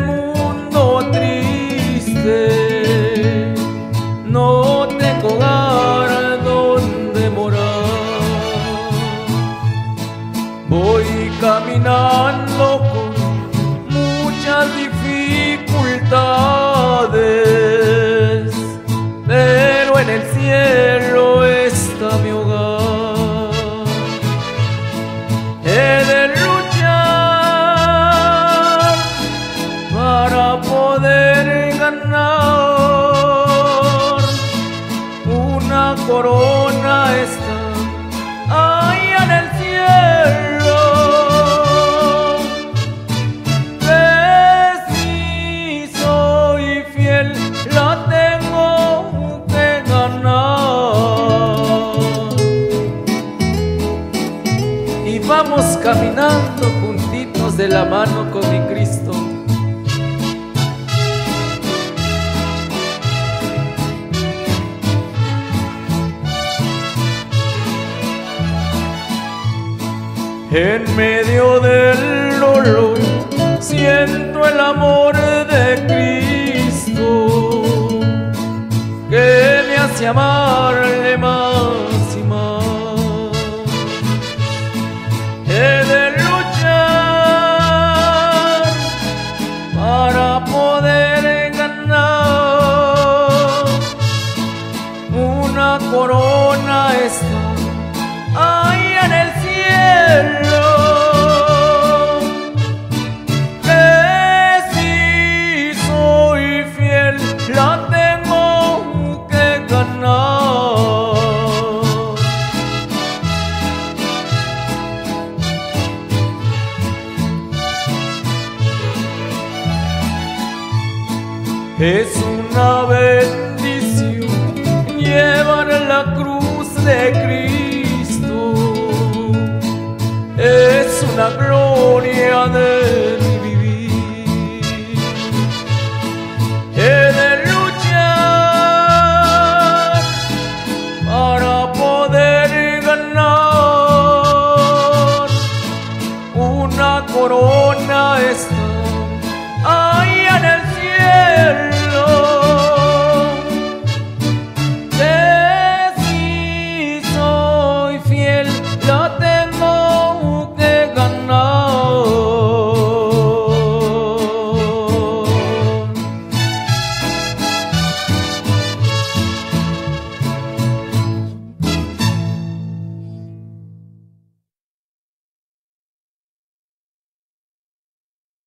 mundo triste no tengo hogar donde morar. Voy caminando con muchas dificultades, pero en el cielo. Corona está ahí en el cielo. Que si soy fiel, la tengo que ganar. Y vamos caminando juntitos de la mano con mi Cristo. En medio del dolor siento el amor de Cristo que me hace amarle más y más. He de luchar para poder ganar una corona está Es una bendición llevar la cruz de Cristo. Es una gloria de mi vivir. He de luchar para poder ganar una corona esta